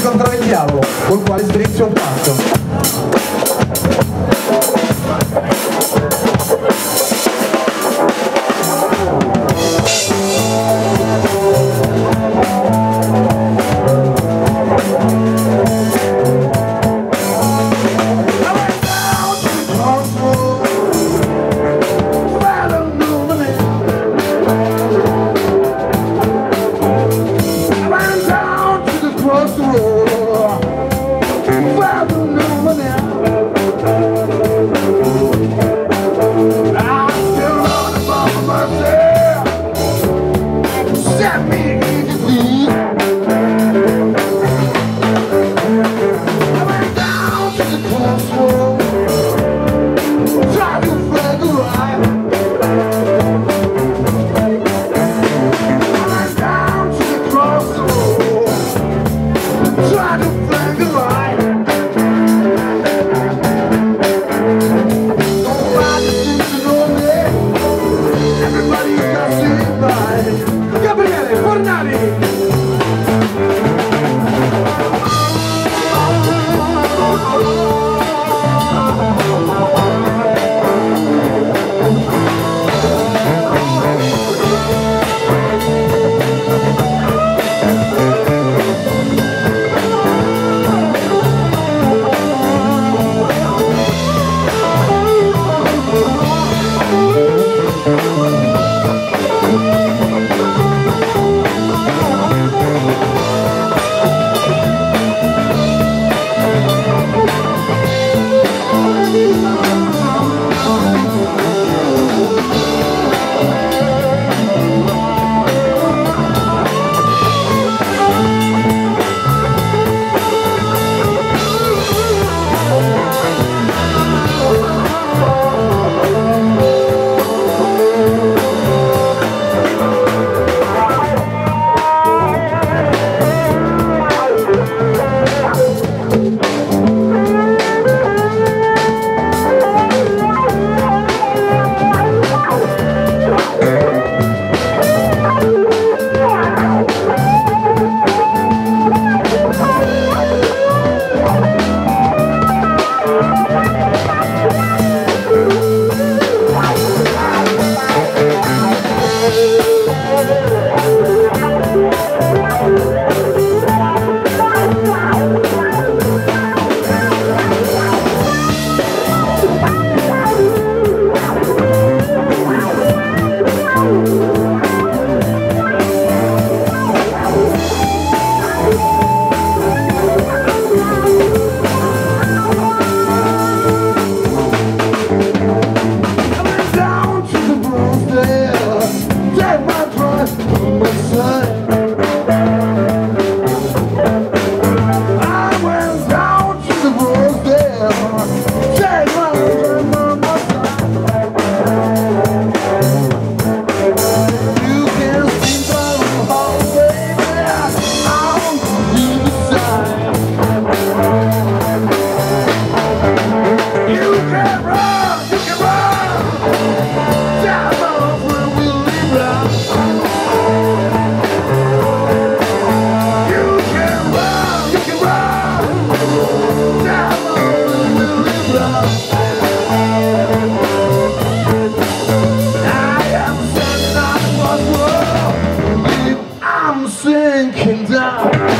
incontrare il diavolo, col quale strinse un passo. not a flag alive. can die.